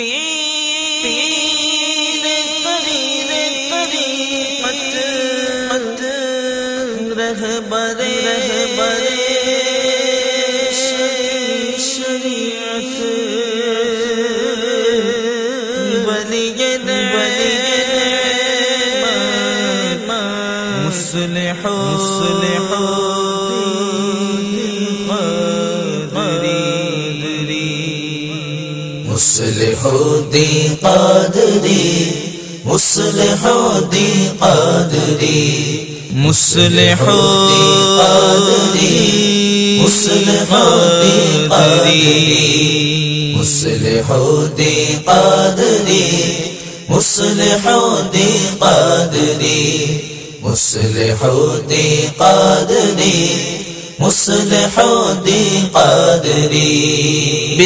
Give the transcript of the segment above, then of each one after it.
پیر قریب قریبت مت مت رہ برے رہ برے مصلح الدین قادری مصلح الدین قادری مصلح قادری مصلح الدین قادری مصلح الدین قادری مصلح الدین قادری مصلح الدین قادری مصلح الدین قادری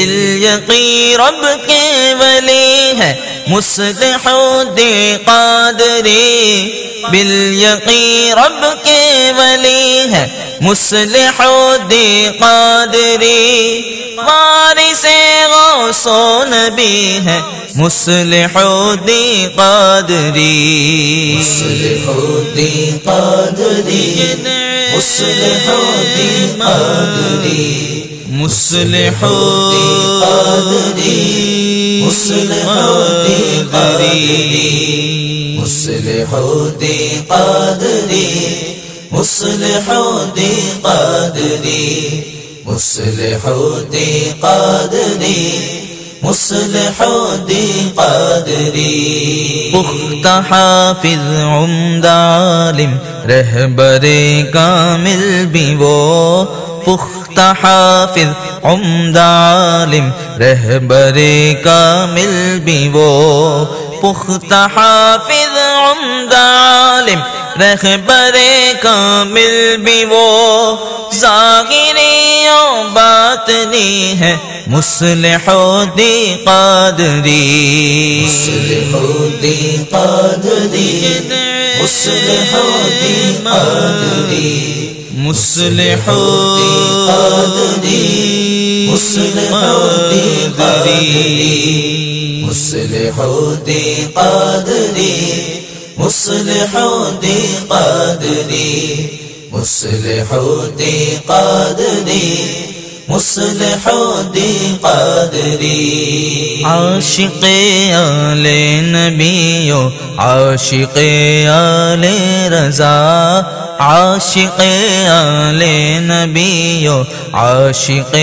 بالیقین رب کے ولی ہے، مصلح الدین قادری۔ بالیقین رب کے ولی ہے، مصلح الدین قادری۔ وارث غوث و نبی ہے، مصلح الدین قادری۔ مصلح الدین قادری، مصلح الدین قادری۔ مصلح قادری مصلح الدین قادری مصلح الدین قادری مصلح الدین قادری مصلح الدین مصلح الدین قادری پختہ حافظ عمدہ عالم رہبر کامل بھی وہ، پختہ حافظ عمدہ عالم رہبر کامل بھی وہ۔ پختہ حافظ عمدہ عالم رہبر کامل بھی وہ۔ ظاہری و باطنی ہے، مصلح الدین قادری مصلح الدین قادری مصلح الدین قادری مصلح قادری مصلح الدین قادری مصلح الدین قادری مصلح الدین قادری مصلح مصلح الدین قادری عاشق آل نبیو عاشق آل رضا عاشق آل نبیو عاشق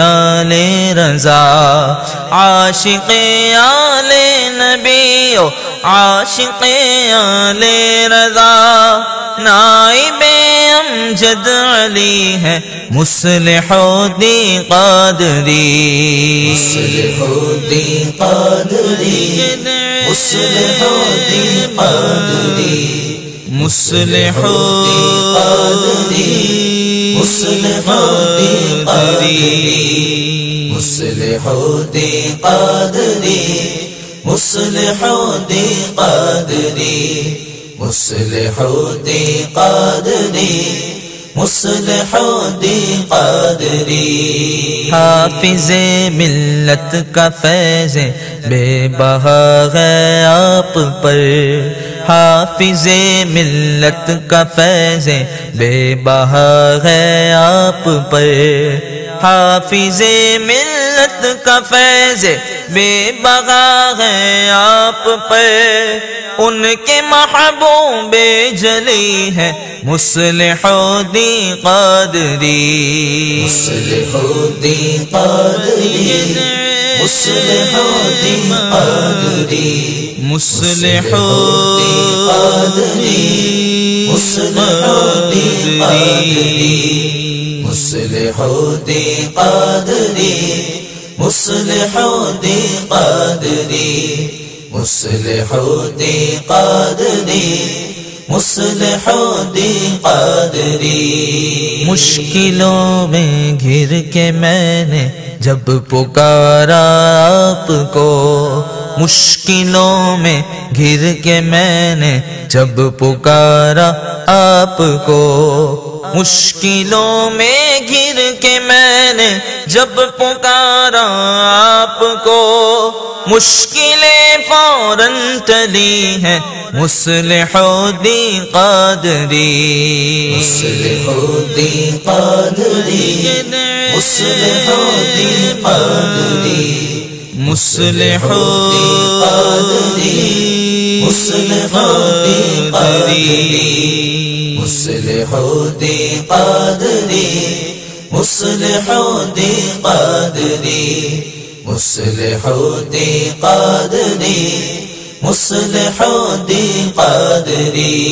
آل رضا عاشق آل نبیو عاشق آل رضا نائب امجد علی ہے مصلح الدین قادری۔ مصلح الدین قادری مصلح الدین قادری۔ مصلح قادری مصلح الدین قادری۔ مصلح الدین قادری مصلح الدین قادری۔ مصلح الدین قادری۔ مصلح دی قادری حافظ ملت کا فیض بے بہا ہے آپ پر۔ حافظ ملت کا فیض بے بہا ہے آپ پر۔ حافظ ملت کا فیض بے بغا ہے آپ پر۔ ان کے محبوب جلی ہے مصلح الدین قادری۔ مصلح الدین قادری۔ مصلح الدین قادری۔ مصلح قادری۔ مصلح الدین قادری۔ مصلح قادری، مصلح الدین قادری، مصلح الدین قادری، مصلح الدین قادری۔ مشکلوں میں گھر کے میں نے جب پکارا آپ کو، مشکلوں میں گر کے میں نے جب پکارا آپ کو۔ مشکلوں میں گر کے میں نے جب پکارا آپ کو مشکلیں فوراً ٹلی ہیں۔ مسلح دی قادری۔ مسلح دی قادری۔ مسلح دی قادری۔ مسلح قادری۔ مسلح دی قادری۔ مسلح دی قادری مسلح دی قادری مسلح دی قادری مسلح دی قادری۔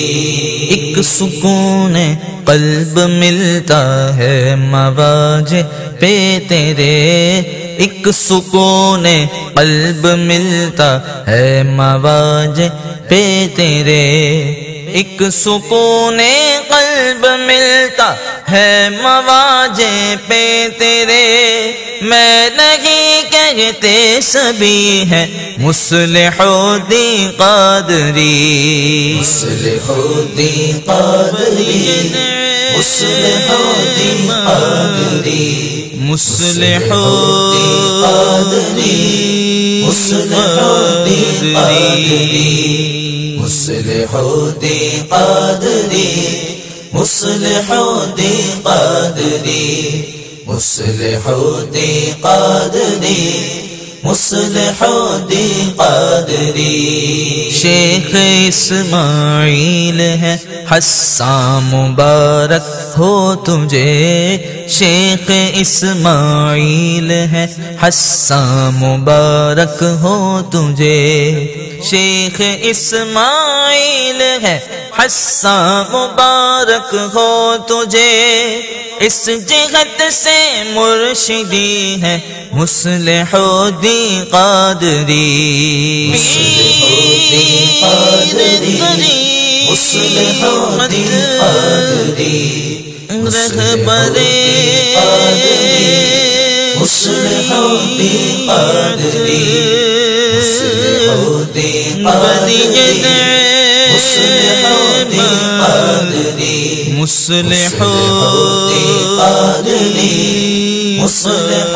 ایک سکون قلب ملتا ہے مواج پہ تیرے۔ ایک سکون قلب ملتا ہے مواج پہ تیرے۔ ایک سکون قلب ملتا ہے مواج پہ تیرے۔ میں نہیں کہتے سبھی ہے مسلح دی قادری۔ مسلح دی قادری۔ مسلح دی قادری۔ مسلح قادری۔ مسلح دی قادری۔ مسلح دی قادری مسلح دی قادری مسلح دی قادری مسلح دی قادری۔ شیخ اسماعیل ہے حسام مبارک ہو تجھے۔ شیخ اسماعیل ہے حسام مبارک ہو تجھے۔ شیخ اسماعیل ہے۔ حسام مبارک ہو تجھے۔ اس جگت سے مرشدی ہے۔ مسلح دی قادری۔ مسلح دی قادری۔ رہبرے۔ مسلح دی مسلح دی قادری مسلح